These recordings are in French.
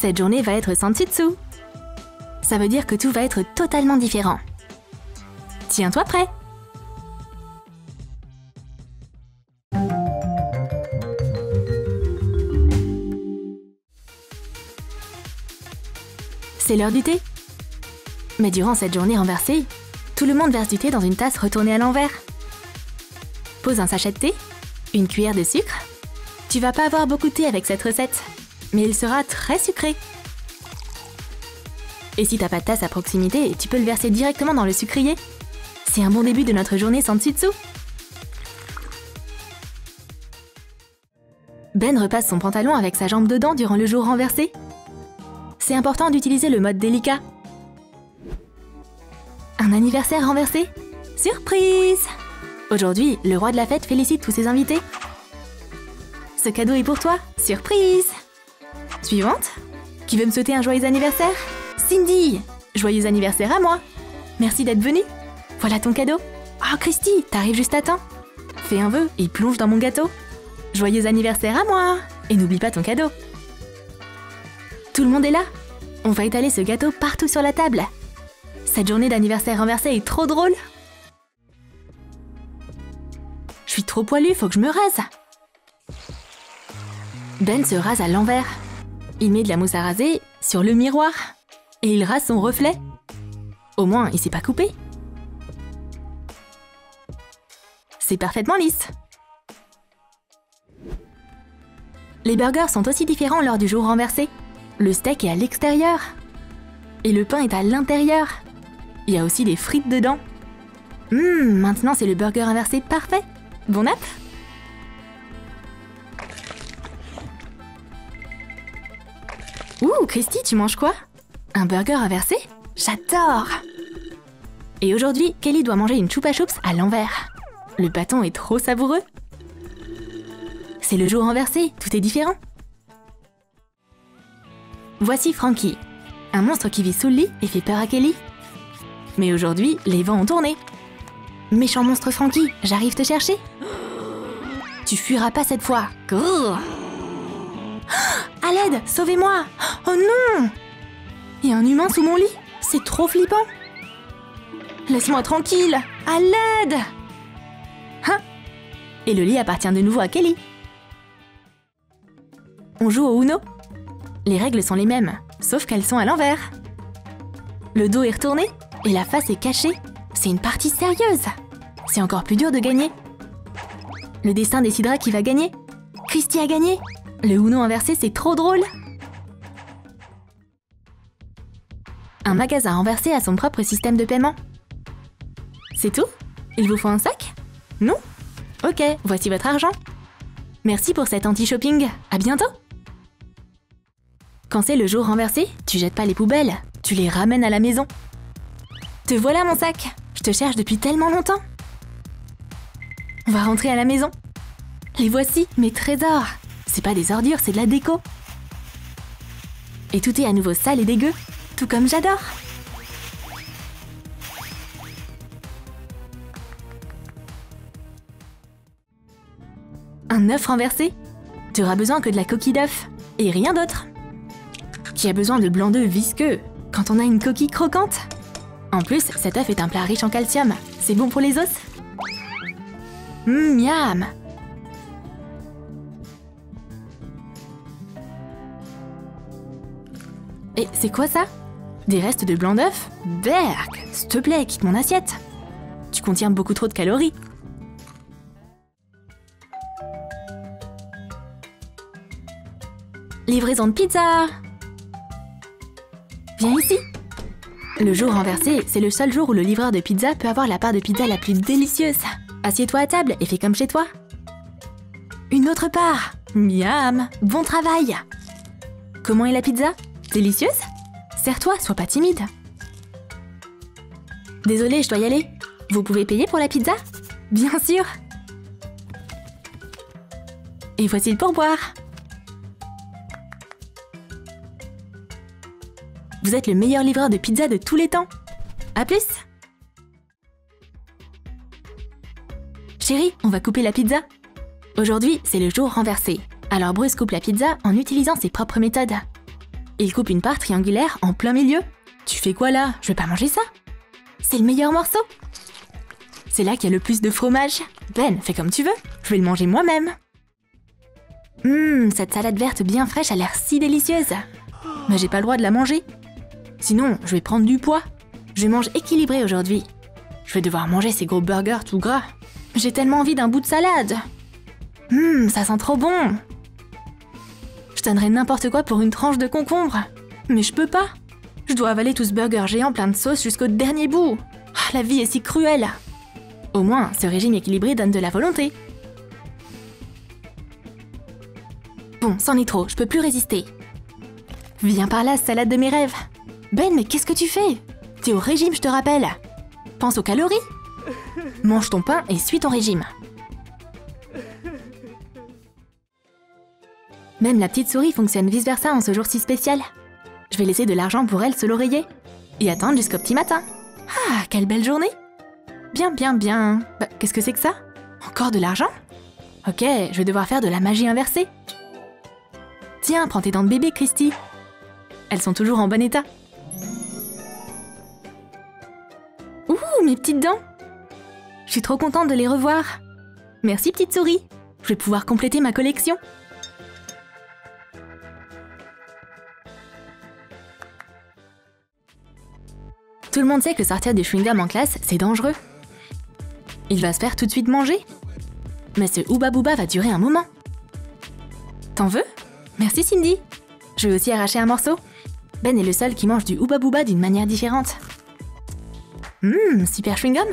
Cette journée va être Santitsu. Ça veut dire que tout va être totalement différent. Tiens-toi prêt C'est l'heure du thé. Mais durant cette journée renversée, tout le monde verse du thé dans une tasse retournée à l'envers. Pose un sachet de thé, une cuillère de sucre. Tu vas pas avoir beaucoup de thé avec cette recette, mais il sera très sucré. Et si t'as pas de tasse à proximité, tu peux le verser directement dans le sucrier. C'est un bon début de notre journée sans dessus Ben repasse son pantalon avec sa jambe dedans durant le jour renversé. C'est important d'utiliser le mode délicat. Un anniversaire renversé Surprise Aujourd'hui, le roi de la fête félicite tous ses invités. Ce cadeau est pour toi, surprise Suivante. Qui veut me souhaiter un joyeux anniversaire? Cindy Joyeux anniversaire à moi. Merci d'être venue. Voilà ton cadeau. Oh Christy, t'arrives juste à temps. Fais un vœu et plonge dans mon gâteau. Joyeux anniversaire à moi. Et n'oublie pas ton cadeau. Tout le monde est là. On va étaler ce gâteau partout sur la table. Cette journée d'anniversaire renversée est trop drôle. Je suis trop poilu, faut que je me rase. Ben se rase à l'envers il met de la mousse à raser sur le miroir et il rase son reflet. Au moins, il s'est pas coupé. C'est parfaitement lisse. Les burgers sont aussi différents lors du jour renversé. Le steak est à l'extérieur. Et le pain est à l'intérieur. Il y a aussi des frites dedans. Hum, maintenant c'est le burger inversé parfait. Bon app Ouh, Christy, tu manges quoi? Un burger inversé? J'adore Et aujourd'hui, Kelly doit manger une choupa choups à l'envers. Le bâton est trop savoureux. C'est le jour renversé, tout est différent. Voici Frankie, un monstre qui vit sous le lit et fait peur à Kelly. Mais aujourd'hui, les vents ont tourné. Méchant monstre Frankie, j'arrive te chercher. Tu fuiras pas cette fois. À l'aide, sauvez-moi Oh non Il y a un humain sous mon lit C'est trop flippant Laisse-moi tranquille À l'aide Hein? Et le lit appartient de nouveau à Kelly. On joue au Uno? Les règles sont les mêmes, sauf qu'elles sont à l'envers. Le dos est retourné et la face est cachée. C'est une partie sérieuse. C'est encore plus dur de gagner. Le destin décidera qui va gagner. Christy a gagné. Le Uno inversé, c'est trop drôle. Un magasin renversé a son propre système de paiement. C'est tout? Il vous faut un sac? Non? Ok, voici votre argent. Merci pour cet anti-shopping. À bientôt Quand c'est le jour renversé, tu jettes pas les poubelles, tu les ramènes à la maison. Te voilà mon sac Je te cherche depuis tellement longtemps On va rentrer à la maison. Les voici, mes trésors C'est pas des ordures, c'est de la déco. Et tout est à nouveau sale et dégueu, tout comme j'adore Un œuf renversé Tu auras besoin que de la coquille d'œuf, et rien d'autre. Qui a besoin de blanc d'œuf visqueux quand on a une coquille croquante En plus, cet œuf est un plat riche en calcium. C'est bon pour les os miam Et c'est quoi ça? Des restes de blanc d'œuf? Berk S'il te plaît, quitte mon assiette. Tu contiens beaucoup trop de calories. Livraison de pizza! Viens ici. Le jour renversé, c'est le seul jour où le livreur de pizza peut avoir la part de pizza la plus délicieuse. Assieds-toi à table et fais comme chez toi. Une autre part. Miam. Bon travail. Comment est la pizza? Délicieuse Serre-toi, sois pas timide. Désolée, je dois y aller. Vous pouvez payer pour la pizza? Bien sûr Et voici le pourboire. Vous êtes le meilleur livreur de pizza de tous les temps. À plus Chérie, on va couper la pizza. Aujourd'hui, c'est le jour renversé. Alors Bruce coupe la pizza en utilisant ses propres méthodes. Il coupe une part triangulaire en plein milieu. Tu fais quoi là? Je vais pas manger ça? C'est le meilleur morceau? C'est là qu'il y a le plus de fromage. Ben, fais comme tu veux. Je vais le manger moi-même. Hum, cette salade verte bien fraîche a l'air si délicieuse. Mais j'ai pas le droit de la manger. Sinon, je vais prendre du poids. Je mange équilibré aujourd'hui. Je vais devoir manger ces gros burgers tout gras. J'ai tellement envie d'un bout de salade. Hum, ça sent trop bon. Je donnerais n'importe quoi pour une tranche de concombre. Mais je peux pas. Je dois avaler tout ce burger géant plein de sauce jusqu'au dernier bout. Ah, la vie est si cruelle. Au moins, ce régime équilibré donne de la volonté. Bon, c'en est trop, je peux plus résister. Viens par là, salade de mes rêves. Ben, mais qu'est-ce que tu fais? T'es au régime, je te rappelle. Pense aux calories. Mange ton pain et suis ton régime. Même la petite souris fonctionne vice-versa en ce jour si spécial. Je vais laisser de l'argent pour elle se l'oreiller. Et attendre jusqu'au petit matin. Ah, quelle belle journée Bien, bien, bien. Bah, qu'est-ce que c'est que ça? Encore de l'argent? Ok, je vais devoir faire de la magie inversée. Tiens, prends tes dents de bébé, Christy. Elles sont toujours en bon état. Ouh, mes petites dents Je suis trop contente de les revoir. Merci, petite souris. Je vais pouvoir compléter ma collection. Tout le monde sait que sortir des chewing-gums en classe, c'est dangereux. Il va se faire tout de suite manger. Mais ce Ouba Booba va durer un moment. T'en veux? Merci Cindy. Je vais aussi arracher un morceau. Ben est le seul qui mange du Ouba Booba d'une manière différente. Hum, super chewing-gum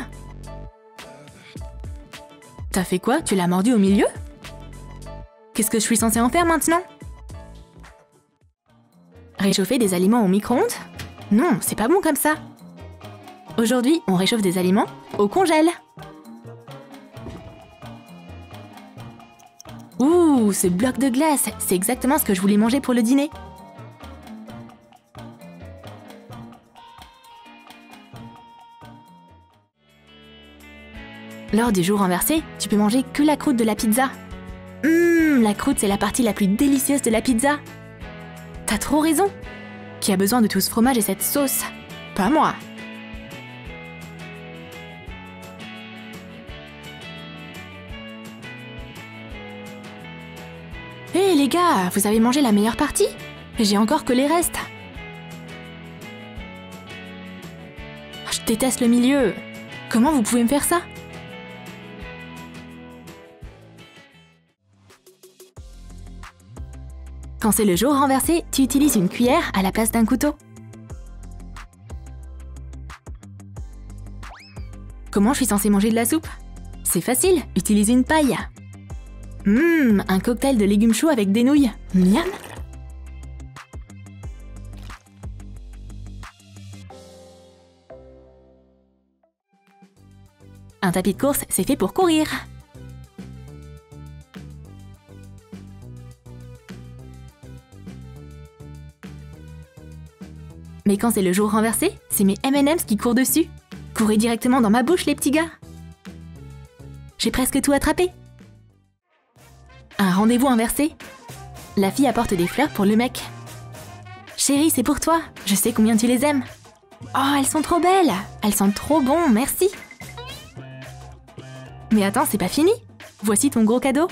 T'as fait quoi? Tu l'as mordu au milieu? Qu'est-ce que je suis censée en faire maintenant? Réchauffer des aliments au micro-ondes? Non, c'est pas bon comme ça. Aujourd'hui, on réchauffe des aliments au congèle. Ouh, ce bloc de glace, c'est exactement ce que je voulais manger pour le dîner. Lors du jour renversé, tu peux manger que la croûte de la pizza. Hum, la croûte, c'est la partie la plus délicieuse de la pizza. T'as trop raison. Qui a besoin de tout ce fromage et cette sauce? Pas moi. Les gars, vous avez mangé la meilleure partie J'ai encore que les restes. Je déteste le milieu. Comment vous pouvez me faire ça? Quand c'est le jour renversé, tu utilises une cuillère à la place d'un couteau. Comment je suis censée manger de la soupe? C'est facile, utilise une paille. Hum, un cocktail de légumes chauds avec des nouilles. Miam Un tapis de course, c'est fait pour courir. Mais quand c'est le jour renversé, c'est mes M&M's qui courent dessus. Courez directement dans ma bouche, les petits gars. J'ai presque tout attrapé. Rendez-vous inversé. La fille apporte des fleurs pour le mec. Chérie, c'est pour toi. Je sais combien tu les aimes. Oh, elles sont trop belles. Elles sentent trop bon, merci. Mais attends, c'est pas fini. Voici ton gros cadeau.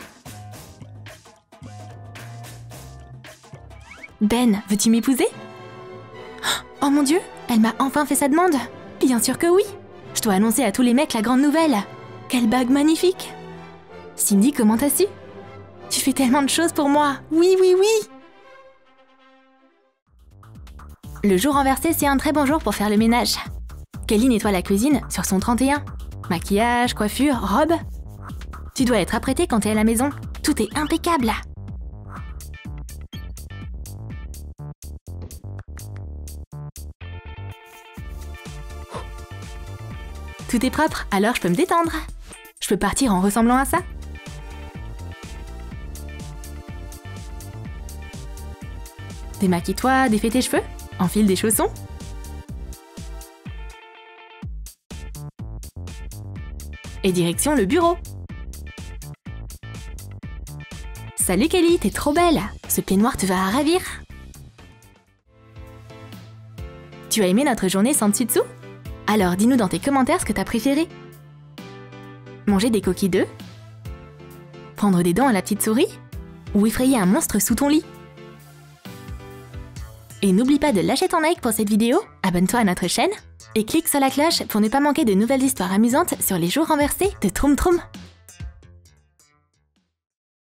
Ben, veux-tu m'épouser? Oh mon dieu, elle m'a enfin fait sa demande Bien sûr que oui Je dois annoncer à tous les mecs la grande nouvelle Quelle bague magnifique Cindy, comment t'as su? Tu fais tellement de choses pour moi Oui, oui, oui Le jour renversé, c'est un très bon jour pour faire le ménage. Kelly nettoie la cuisine sur son 31. Maquillage, coiffure, robe. Tu dois être apprêtée quand t'es à la maison. Tout est impeccable Tout est propre, alors je peux me détendre. Je peux partir en ressemblant à ça. Démaquille-toi, défais tes cheveux, enfile des chaussons? Et direction le bureau. Salut Kelly, t'es trop belle. Ce pied noir te va à ravir. Tu as aimé notre journée sans dessus-dessous? Alors dis-nous dans tes commentaires ce que t'as préféré. Manger des coquilles d'œufs? Prendre des dents à la petite souris? Ou effrayer un monstre sous ton lit? Et n'oublie pas de lâcher ton like pour cette vidéo, abonne-toi à notre chaîne et clique sur la cloche pour ne pas manquer de nouvelles histoires amusantes sur les jours renversés de Troum Troum.